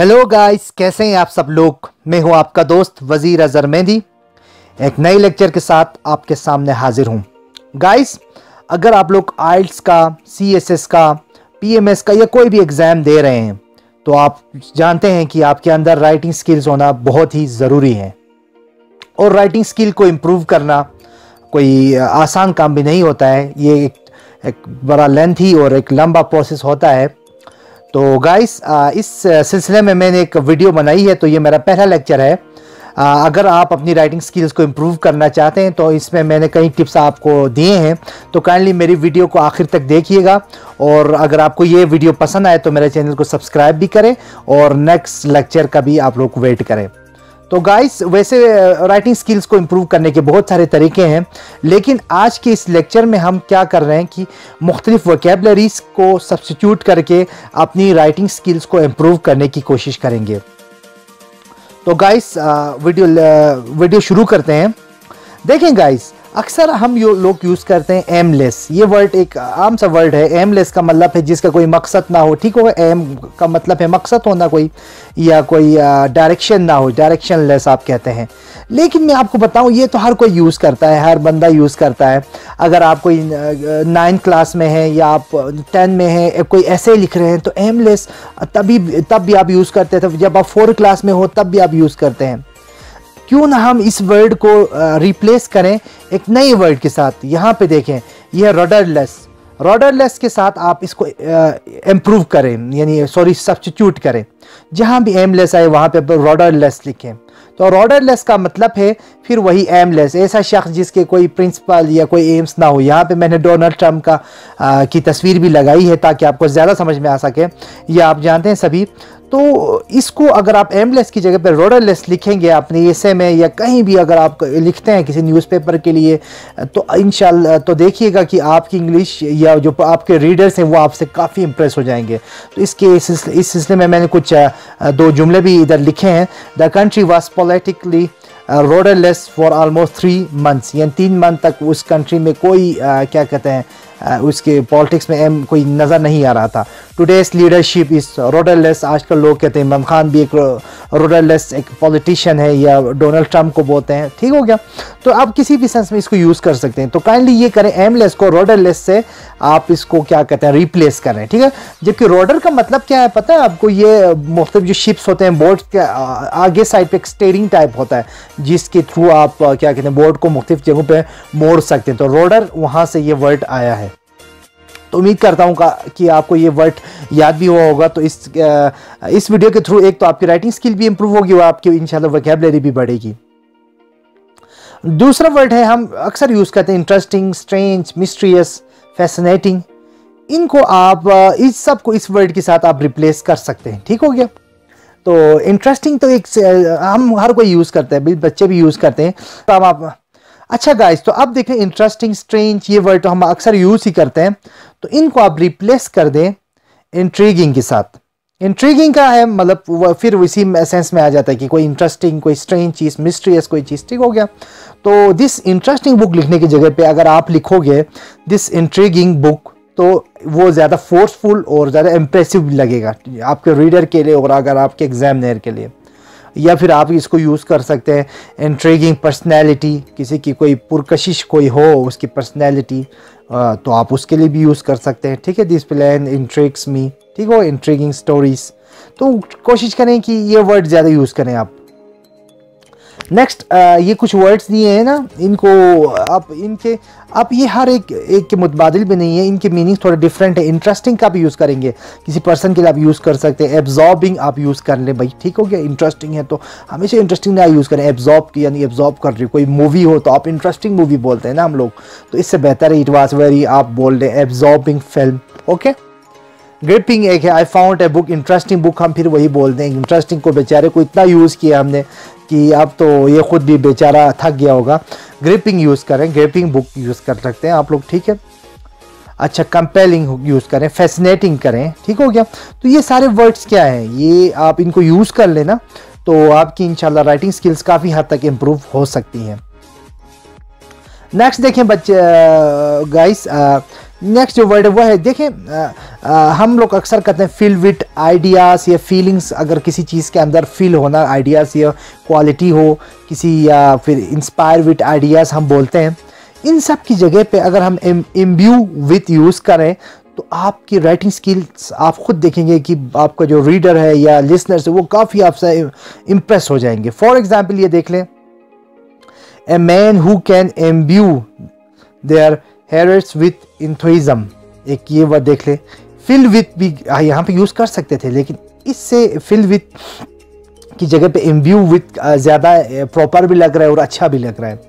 Hello guys कैसे हैं आप सब लोग? मैं हूँ आपका दोस्त वज़ीर अजहर मेहंदी। एक नए लेक्चर के साथ आपके सामने हाजिर हूँ। गाइस अगर आप लोग आइल्स का सीएसएस का पीएमएस का या कोई भी एग्ज़ाम दे रहे हैं तो आप जानते हैं कि आपके अंदर राइटिंग स्किल्स होना बहुत ही ज़रूरी है। और राइटिंग स्किल को इम्प्रूव करना कोई आसान काम भी नहीं होता है। ये एक, एक बड़ा लेंथी और एक लंबा प्रोसेस होता है। तो गाइस इस सिलसिले में मैंने एक वीडियो बनाई है तो ये मेरा पहला लेक्चर है। अगर आप अपनी राइटिंग स्किल्स को इम्प्रूव करना चाहते हैं तो इसमें मैंने कई टिप्स आपको दिए हैं। तो काइंडली मेरी वीडियो को आखिर तक देखिएगा, और अगर आपको ये वीडियो पसंद आए तो मेरे चैनल को सब्सक्राइब भी करें, और नेक्स्ट लेक्चर का भी आप लोग वेट करें। तो गाइस वैसे राइटिंग स्किल्स को इम्प्रूव करने के बहुत सारे तरीके हैं, लेकिन आज के इस लेक्चर में हम क्या कर रहे हैं कि मुख्तलिफ़ वकेबलरीज को सब्सिट्यूट करके अपनी राइटिंग स्किल्स को इम्प्रूव करने की कोशिश करेंगे। तो गाइस वीडियो वीडियो शुरू करते हैं। देखें गाइस अक्सर हम यो लोग यूज़ करते हैं एमलेस ये वर्ड एक आम सा वर्ड है। एमलेस का मतलब है जिसका कोई मकसद ना हो। ठीक होगा? एम का मतलब है मकसद होना कोई या कोई डायरेक्शन ना हो। डायरेक्शन लेस आप कहते हैं। लेकिन मैं आपको बताऊँ, ये तो हर कोई यूज़ करता है। हर बंदा यूज़ करता है। अगर आप कोई नाइन्थ क्लास में है या आप टेन में हैं कोई ऐसे लिख रहे हैं तो एमलेस तभी, तब भी आप यूज़ करते थे जब आप फोर्थ क्लास में हो, तब भी आप यूज़ करते हैं। क्यों ना हम इस वर्ड को रिप्लेस करें एक नए वर्ड के साथ? यहाँ पे देखें यह रडरलेस रॉडरलेस के साथ आप इसको इम्प्रूव करें यानी सॉरी सब्सटीट्यूट करें। जहाँ भी एमलेस आए वहाँ पे रॉडरलेस लिखें। तो रॉडरलेस का मतलब है फिर वही एमलेस ऐसा शख्स जिसके कोई प्रिंसिपल या कोई एम्स ना हो। यहाँ पे मैंने डोनाल्ड ट्रंप का आ, की तस्वीर भी लगाई है ताकि आपको ज़्यादा समझ में आ सके। या आप जानते हैं सभी तो इसको अगर आप एमलेस की जगह पर रोडरलेस लिखेंगे अपने एसे में या कहीं भी अगर आप लिखते हैं किसी न्यूज़पेपर के लिए तो इन तो देखिएगा कि आपकी इंग्लिश या जो आपके रीडर्स हैं वो आपसे काफ़ी इम्प्रेस हो जाएँगे। तो इसके इस सिलसिले में मैंने कुछ दो जुमले भी इधर लिखे हैं। The country was politically rudderless for almost three months यानी तीन मंथ तक उस कंट्री में कोई आ, क्या कहते हैं उसके पॉलिटिक्स में एम कोई नज़र नहीं आ रहा था। टुडेस लीडरशिप इस रोडरलेस आजकल लोग कहते हैं, इमरान खान भी एक रोडरलेस एक पॉलिटिशियन है या डोनाल्ड ट्रंप को बोलते हैं। ठीक हो गया। तो आप किसी भी सेंस में इसको यूज़ कर सकते हैं। तो काइंडली ये करें एमलेस को रोडरलेस से आप इसको क्या कहते हैं रिप्लेस करें ठीक है? जबकि रोडर का मतलब क्या है, पता है आपको? ये मुख्तलिफ़ जो शिप्स होते हैं बोर्ड के आगे साइड पर एक स्टेयरिंग टाइप होता है, जिसके थ्रू आप, क्या कहते हैं बोर्ड को मुख्तलिफ़ जगहों पर मोड़ सकते हैं। तो रोडर वहाँ से ये वर्ड आया है। तो उम्मीद करता हूँ कि आपको ये वर्ड याद भी हुआ होगा। तो इस इस वीडियो के थ्रू एक तो आपकी राइटिंग स्किल भी इंप्रूव होगी और आपकी इंशाल्लाह वोकेबलरी भी बढ़ेगी। दूसरा वर्ड है, हम अक्सर यूज़ करते हैं इंटरेस्टिंग स्ट्रेंज मिस्ट्रियस फैसिनेटिंग इनको आप इस सबको इस वर्ड के साथ आप रिप्लेस कर सकते हैं। ठीक हो गया? तो इंटरेस्टिंग तो एक हम हर कोई यूज़ करते हैं, बच्चे भी यूज़ करते हैं। तो आप अच्छा गाइस तो अब देखें इंटरेस्टिंग स्ट्रेंज ये वर्ड तो हम अक्सर यूज़ ही करते हैं। तो इनको आप रिप्लेस कर दें इंट्रीगिंग के साथ। इंट्रीगिंग का है मतलब फिर इसी सेंस में आ जाता है कि कोई इंटरेस्टिंग कोई स्ट्रेंज चीज़ मिस्ट्रियस कोई चीज़, ठीक हो गया। तो दिस इंटरेस्टिंग बुक लिखने की जगह पे अगर आप लिखोगे दिस इंट्रीगिंग बुक तो वो ज़्यादा फोर्सफुल और ज़्यादा इम्प्रेसिव लगेगा आपके रीडर के लिए और अगर आपके एग्जामिनर के लिए। या फिर आप इसको यूज़ कर सकते हैं। इंट्रीगिंग पर्सनैलिटी किसी की कोई पुरकशिश कोई हो, उसकी पर्सनैलिटी तो आप उसके लिए भी यूज़ कर सकते हैं। ठीक है दिस प्लान इंट्रिक्स मी ठीक हो इंट्रीगिंग स्टोरीज तो कोशिश करें कि ये वर्ड ज़्यादा यूज़ करें आप। नेक्स्ट ये कुछ वर्ड्स दिए हैं ना, इनको आप, इनके, आप ये हर एक एक के मुतबादिल भी नहीं है, इनके मीनिंग थोड़े डिफरेंट है। इंटरेस्टिंग का भी यूज़ करेंगे। किसी पर्सन के लिए आप यूज़ कर सकते हैं। एब्जॉर्बिंग आप यूज़ कर लें। भाई, ठीक हो गया? इंटरेस्टिंग है तो हमेशा इंटरेस्टिंग ना यूज़ करें। एब्जॉर्ब की, यानी एब्जॉर्ब कर रही कोई मूवी हो तो आप इंटरेस्टिंग मूवी बोलते हैं ना हम लोग। तो इससे बेहतर है इट वॉज़ वेरी आप बोल रहे एब्जॉर्बिंग फ़िल्म ओके ग्रिपिंग एक है। I found a book interesting book हम फिर वही बोलते हैं इंटरेस्टिंग को बेचारे को इतना यूज़ किया हमने। कि अब तो ये खुद भी बेचारा थक गया होगा। ग्रिपिंग यूज़ करें ग्रिपिंग बुक यूज़ कर सकते हैं आप लोग, ठीक है? अच्छा कंपेलिंग यूज़ करें फैसिनेटिंग करें, ठीक हो गया? तो ये सारे वर्ड्स क्या हैं? ये आप इनको यूज़ कर लेना तो आपकी इंशाल्लाह राइटिंग स्किल्स काफ़ी हद तक इम्प्रूव हो सकती हैं। नेक्स्ट देखें बच्चे गाइस नेक्स्ट जो वर्ड है वो है, देखें हम लोग अक्सर कहते हैं फील विथ आइडियाज़ या फीलिंग्स अगर किसी चीज़ के अंदर फील होना आइडियाज़ या क्वालिटी हो, किसी, या फिर इंस्पायर विथ आइडियाज़ हम बोलते हैं, इन सब की जगह पे अगर हम इम्ब्यू विथ यूज़ करें तो आपकी राइटिंग स्किल्स आप खुद देखेंगे कि आपका जो रीडर है या लिसनर्स है, वो काफ़ी आपसे इम्प्रेस हो जाएँगे। फॉर एग्ज़ाम्पल ये देख लें a man who can imbue their hearers with enthusiasm एक ये वर्ड देख ले। फिल विथ भी यहाँ पे यूज़ कर सकते थे, लेकिन इससे फिल विथ की जगह पे इम्ब्यू विथ ज़्यादा प्रॉपर भी लग रहा है और अच्छा भी लग रहा है।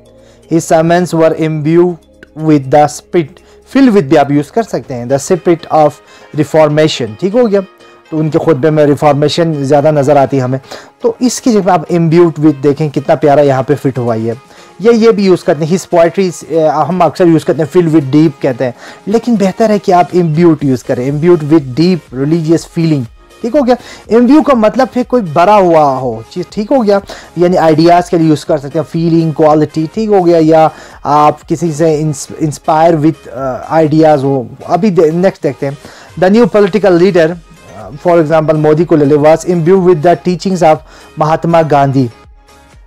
His sermons were imbued with the spirit fill with भी आप यूज़ कर सकते हैं द स्पिट ऑफ़ रिफॉर्मेशन ठीक हो गया? तो उनके खुद में रिफॉर्मेशन ज़्यादा नज़र आती है हमें। तो इसकी जगह आप इम्ब्यूट विद देखें, कितना प्यारा यहाँ पे फिट हुआ है ये ये भी यूज़ करते हैं। हिस पोइट्री हम अक्सर यूज़ करते हैं फिल विद डीप कहते हैं। लेकिन बेहतर है कि आप इम्ब्यूट यूज़ करें। Imbued with deep religious feeling ठीक हो गया? इम्ब्यू का मतलब फिर कोई बड़ा हुआ हो। चीज़ ठीक हो गया? यानी आइडियाज़ के लिए यूज़ कर सकते हैं। फीलिंग क्वालिटी ठीक हो गया? या आप किसी से इंस्पायर विथ आइडियाज़ हो। अभी नेक्स्ट देखते हैं। The new political leader for example Modi को ले ले was imbue with the teachings of Mahatma Gandhi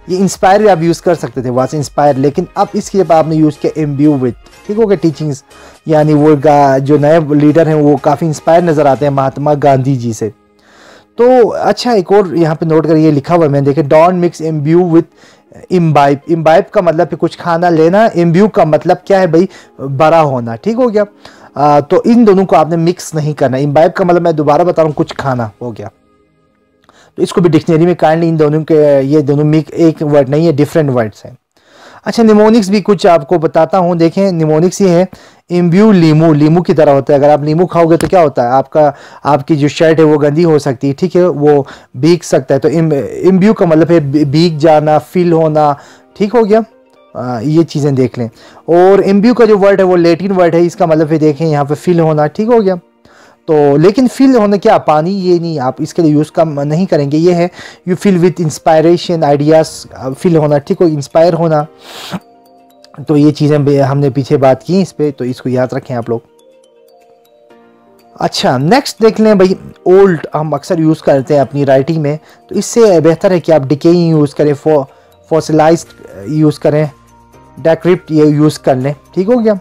ये इंस्पायर भी आप यूज़ कर सकते थे वास इंस्पायर लेकिन अब इसके जब आपने यूज़ किया एम एम्ब्यू विथ ठीक हो गया टीचिंग्स यानी वो जो नए लीडर हैं वो काफ़ी इंस्पायर नज़र आते हैं महात्मा गांधी जी से। तो अच्छा एक और यहाँ पे नोट करिए लिखा हुआ मैंने देखे don't mix M imbue with imbibe imbibe का मतलब है कुछ खाना लेना एम एम्ब्यू का मतलब क्या है भाई? बड़ा होना ठीक हो गया? आ, तो इन दोनों को आपने मिक्स नहीं करना। इम्बाइब का मतलब मैं दोबारा बता रहा हूँ कुछ खाना हो गया। तो इसको भी डिक्शनरी में काइंडली इन दोनों के ये दोनों मिक एक वर्ड नहीं है डिफरेंट वर्ड्स हैं। अच्छा निमोनिक्स भी कुछ आपको बताता हूँ। देखें निमोनिक्स ये है इम्ब्यू लीमू लीमू की तरह होता है। अगर आप लीमू खाओगे तो क्या होता है? आपका आपकी जो शर्ट है वो गंदी हो सकती है ठीक है? वो भीग सकता है। तो इम्ब्यू का मतलब है भीग जाना फिल होना ठीक हो गया? आ, ये चीज़ें देख लें। और इम्ब्यू का जो वर्ड है वो लेटिन वर्ड है इसका मतलब है देखें यहाँ पे फिल होना ठीक हो गया? तो लेकिन फिल होने क्या पानी ये नहीं, आप इसके लिए यूज़ कम नहीं करेंगे। ये है you fill with inspiration ideas fill होना, ठीक हो इंस्पायर होना। तो ये चीज़ें हमने पीछे बात की इस पर तो इसको याद रखें आप लोग। अच्छा नेक्स्ट देख लें भाई ओल्ड हम अक्सर यूज़ करते हैं अपनी राइटिंग में। तो इससे बेहतर है कि आप डिकेइंग यूज़ करें फॉसिलाइज यूज़ करें डेक्रिप्ट ये यूज़ कर लें। ठीक हो गया?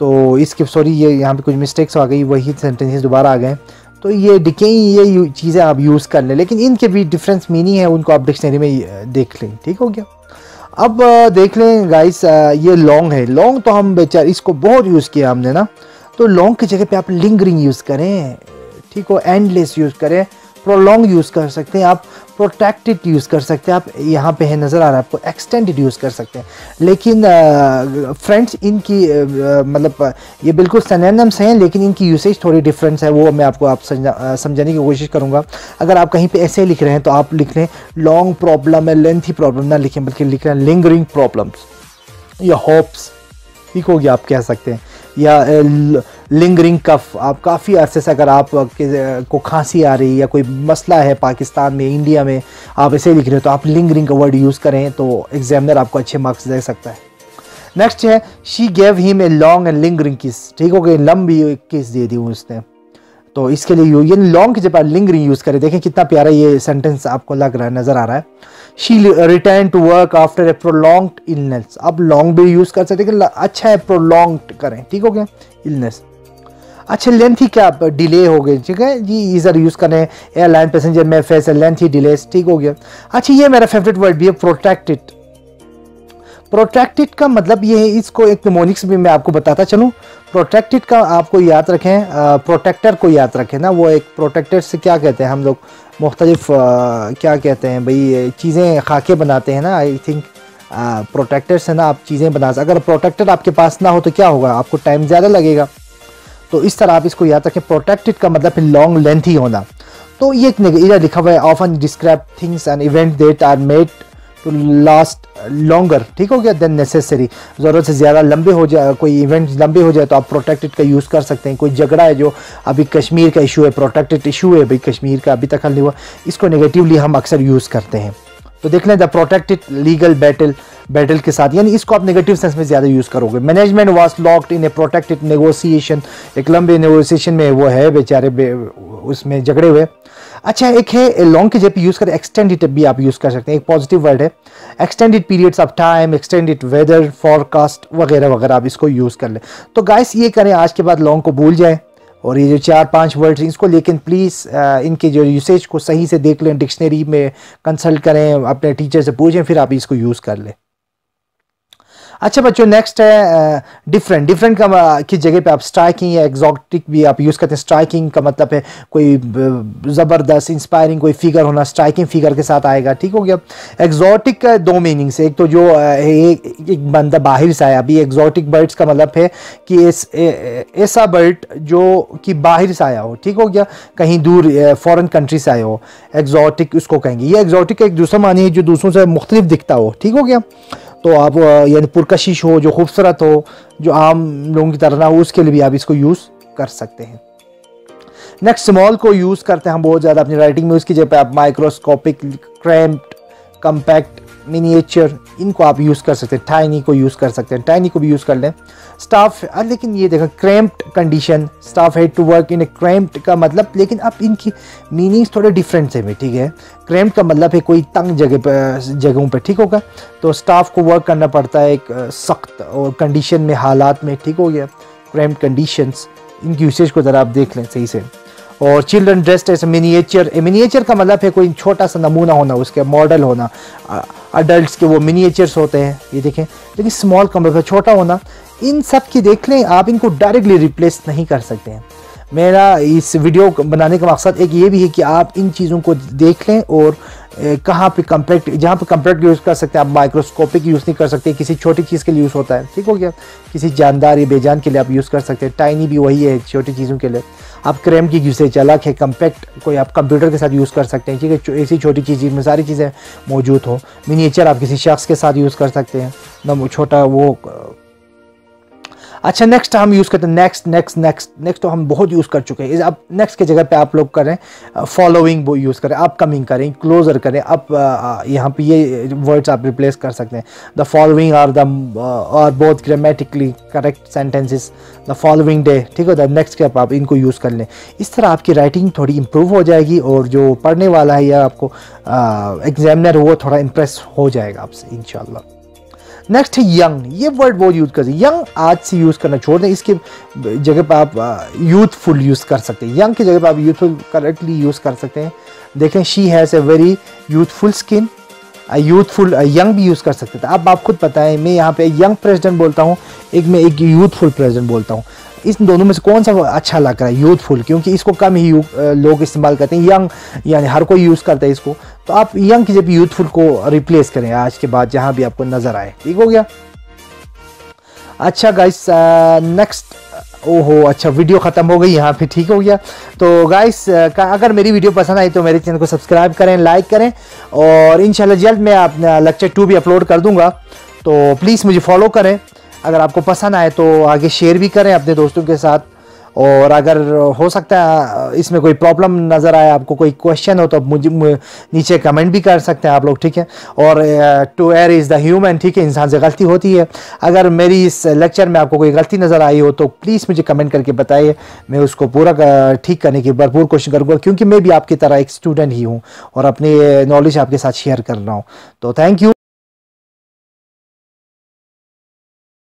तो इसके सॉरी ये यहाँ पे कुछ मिस्टेक्स आ गई, वही सेंटेंसेस दोबारा आ गए तो ये डिकेई ये चीज़ें आप यूज़ कर लें, लेकिन इनके भी डिफरेंस मीनिंग है, उनको आप डिक्शनरी में देख लें, ठीक हो गया? अब देख लें गाइस ये लॉन्ग है। लॉन्ग तो हम बेचार, इसको बहुत यूज़ किया हमने ना। तो लॉन्ग की जगह पे आप लिंगरिंग यूज़ करें, ठीक हो? एंडलेस यूज़ करें प्रोलॉन्ग यूज़ कर सकते हैं आप। प्रोटेक्टेड यूज़ कर सकते हैं। आप यहाँ पे है, नज़र आ रहा है, आपको एक्सटेंडेड यूज़ कर सकते हैं। लेकिन फ्रेंड्स इनकी मतलब ये बिल्कुल सनैनम्स हैं, लेकिन इनकी यूसेज थोड़ी डिफरेंस है। वो मैं आपको, आप समझाने की कोशिश करूँगा। अगर आप कहीं पे ऐसे लिख रहे हैं तो आप लिख हैं लॉन्ग प्रॉब्लम है लेंथी प्रॉब्लम ना लिखें, बल्कि लिख रहे हैं लिंगरिंग प्रॉब्लम्स या होप्स ठीक होगी, आप कह सकते हैं। या लिंगरिंग कफ आप काफ़ी अरसे से अगर आप को खांसी आ रही है या कोई मसला है पाकिस्तान में, इंडिया में, आप ऐसे लिख रहे हो तो आप लिंगरिंग का वर्ड यूज़ करें तो एग्जामिनर आपको अच्छे मार्क्स दे सकता है। नेक्स्ट है she gave him a long and lingering kiss ठीक हो गई, लंबी किस दे दी उसने। तो इसके लिए ये लॉन्ग की जब लिंगरिंग यूज़ करें, देखें कितना प्यारा ये सेंटेंस आपको लग रहा है, नज़र आ रहा है। She return to work after a prolong illness अब लॉन्ग भी यूज़ कर सकते हैं अच्छा है प्रोलॉन्ग करें, ठीक हो गया? इलनेस अच्छा लेंथ ही क्या? डिले हो गए ठीक है? जी इधर यूज़ करें एयरलाइन पैसेंजर में फेस लेंथ ही डिले ठीक हो गया। अच्छा ये मेरा फेवरेट वर्ड भी है प्रोटेक्टेड प्रोटेक्टेड का मतलब ये है, इसको एक मोनिक्स भी मैं आपको बताता चलूँ। प्रोटेक्टेड का आपको याद रखें प्रोटेक्टर को याद रखें ना, वो एक प्रोटेक्टर से क्या कहते हैं, हम लोग मुख्तलिफ़ क्या कहते हैं भाई चीज़ें खाके बनाते हैं ना आई थिंक प्रोटेक्टर से ना आप चीज़ें बना सकते अगर प्रोटेक्टर आपके पास ना हो तो क्या होगा, आपको टाइम ज़्यादा लगेगा। तो इस तरह आप इसको याद रखें प्रोटेक्टेड का मतलब फिर लॉन्ग लेंथ ही होना। तो ये इधर लिखा हुआ है often describe things and event that are made last longer ठीक हो गया? देन नेसेसरी ज़रूरत से ज़्यादा लंबे हो जाए, कोई इवेंट लंबे हो जाए तो आप प्रोटेक्टेड का यूज़ कर सकते हैं। कोई झगड़ा है जो अभी कश्मीर का इशू है प्रोटेक्टेड इशू है भाई कश्मीर का अभी तक हल नहीं हुआ, इसको नेगेटिवली हम अक्सर यूज़ करते हैं। तो देख लें the protected legal battle battle के साथ। यानी इसको आप नेगेटिव सेंस में ज़्यादा यूज़ करोगे। Management was locked in a protected negotiation एक लंबे नेगोशिएशन में वो है बेचारे बे, उसमें झगड़े हुए। अच्छा एक है लॉन्ग के जब यूज़ करें एक्सटेंडेड भी आप यूज़ कर सकते हैं। एक पॉजिटिव वर्ड है। Extended periods of time extended weather forecast वगैरह वगैरह आप इसको यूज़ कर लें। तो गाइस ये करें आज के बाद लॉन्ग को भूल जाएँ। और ये जो चार पाँच वर्ड्स इसको लेकिन प्लीज़ इनके जो यूसेज को सही से देख लें डिक्शनरी में कंसल्ट करें, अपने टीचर से पूछें, फिर आप इसको यूज़ कर लें। अच्छा बच्चों नेक्स्ट है डिफरेंट डिफरेंट का की जगह पे आप स्ट्राइकिंग या एग्जॉटिक भी आप यूज़ करते हैं। स्ट्राइकिंग का मतलब है कोई ज़बरदस्त इंस्पायरिंग कोई फिगर होना स्ट्राइकिंग फिगर के साथ आएगा ठीक हो गया? एग्जॉटिक का दो मीनिंग से एक तो जो एक, एक बंदा बाहर से आया अभी एग्जॉटिक बर्ड्स का मतलब है कि ऐसा बर्ड जो कि बाहर से आया हो ठीक हो गया? कहीं दूर फॉरेन कंट्री से आया हो। एग्जॉटिक उसको कहेंगे। ये एग्जॉटिक का एक दूसरा मानी है जो दूसरों से मुख्तलिफ़ दिखता हो ठीक हो गया? तो आप यानी पुरकशिश हो, जो खूबसूरत हो, जो आम लोगों की तरह ना हो, उसके लिए भी आप इसको यूज़ कर सकते हैं। नेक्स्ट स्मॉल को यूज़ करते हैं हम बहुत ज़्यादा अपनी राइटिंग में। उसकी जगह पर आप माइक्रोस्कोपिक क्रैम्प्ड कम्पैक्ट मिनिएचर इनको आप यूज़ कर सकते हैं। टाइनी को यूज़ कर सकते हैं। टाइनी को भी यूज़ कर लें। स्टाफ लेकिन ये देखा cramped condition staff had to work in a cramped का मतलब लेकिन अब इनकी मीनिंग्स थोड़े डिफरेंट है ठीक है? क्रैम्प्ड का मतलब है कोई तंग जगह पर जगहों पर ठीक होगा? तो स्टाफ को वर्क करना पड़ता है एक सख्त और कंडीशन में, हालात में, ठीक हो गया? क्रैम्प्ड कंडीशंस इनकी यूसेज को ज़रा आप देख लें सही से। और children dressed as miniature miniature का मतलब है कोई छोटा सा नमूना होना, उसके मॉडल होना। अडल्ट के वो मिनिएचर्स होते हैं, ये देखें। लेकिन स्मॉल कमरे का छोटा होना, इन सब की देख लें, आप इनको डायरेक्टली रिप्लेस नहीं कर सकते हैं। मेरा इस वीडियो बनाने का मकसद एक ये भी है कि आप इन चीज़ों को देख लें और कहाँ पे कंपैक्ट जहाँ पे कंपैक्ट यूज़ कर सकते हैं, आप माइक्रोस्कोपिक यूज़ नहीं कर सकते, किसी छोटी चीज़ के लिए यूज़ होता है, ठीक हो गया? किसी जानदार या बेजान के लिए आप यूज़ कर सकते हैं टाइनी भी वही है छोटी चीज़ों के लिए। आप क्रैम की यूसेज अलग है कम्पैक्ट कोई आप कंप्यूटर के साथ यूज़ कर सकते हैं, ठीक है? ऐसी छोटी चीज़ में सारी चीज़ें मौजूद हो। मिनीचर आप किसी शख्स के साथ यूज़ कर सकते हैं ना छोटा वो अच्छा नेक्स्ट हम यूज़ करते हैं नेक्स्ट नेक्स्ट नेक्स्ट नेक्स्ट तो हम बहुत यूज़ कर चुके हैं। अब नेक्स्ट के जगह पे आप लोग करें फॉलोइंग वो यूज़ करें अपकमिंग करें क्लोजर करें, अब यहाँ पे ये वर्ड्स आप रिप्लेस कर सकते हैं। The following are the are both grammatically correct sentences the following day ठीक है द नेक्स्ट स्टेप आप इनको यूज़ कर लें। इस तरह आपकी राइटिंग थोड़ी इंप्रूव हो जाएगी और जो पढ़ने वाला है या आपको एग्जामिनर वो थोड़ा इंप्रेस हो जाएगा आपसे इन नेक्स्ट है यंग ये वर्ड बहुत यूज़ करते हैं। यंग आज से यूज़ करना छोड़ दें। इसके जगह पर आप यूथफुल यूज़ कर सकते हैं। यंग की जगह पर आप यूथफुल करेक्टली यूज़ कर सकते हैं। देखें she has a very youthful skin youthful young भी यूज़ कर सकते थे अब आप खुद बताएँ। मैं यहाँ पे यंग प्रेसिडेंट बोलता हूँ। एक मैं एक यूथफुल प्रेसिडेंट बोलता हूँ। इस दोनों में से कौन सा अच्छा लग रहा है? यूथफुल क्योंकि इसको कम ही लोग इस्तेमाल करते हैं। यंग यानी हर कोई यूज़ करता है इसको। तो आप यंग की जब यूथफुल को रिप्लेस करें, आज के बाद जहाँ भी आपको नज़र आए। ठीक हो गया? अच्छा गाइस नेक्स्ट ओहो अच्छा वीडियो ख़त्म हो गई यहाँ पे। ठीक हो गया? तो गाइस अगर मेरी वीडियो पसंद आई तो मेरे चैनल को सब्सक्राइब करें लाइक करें और इन जल्द मैं अपना लेक्चर टू भी अपलोड कर दूँगा। तो प्लीज़ मुझे फॉलो करें। अगर आपको पसंद आए तो आगे शेयर भी करें अपने दोस्तों के साथ। और अगर हो सकता है इसमें कोई प्रॉब्लम नज़र आए, आपको कोई क्वेश्चन हो तो आप मुझे नीचे कमेंट भी कर सकते हैं आप लोग, ठीक है? और to err is the human ठीक है? इंसान से गलती होती है। अगर मेरी इस लेक्चर में आपको कोई गलती नज़र आई हो तो प्लीज़ मुझे कमेंट करके बताइए। मैं उसको पूरा ठीक करने की भरपूर कोशिश करूँगा, क्योंकि मैं भी आपकी तरह एक स्टूडेंट ही हूँ और अपनी नॉलेज आपके साथ शेयर कर रहा हूँ। तो थैंक यू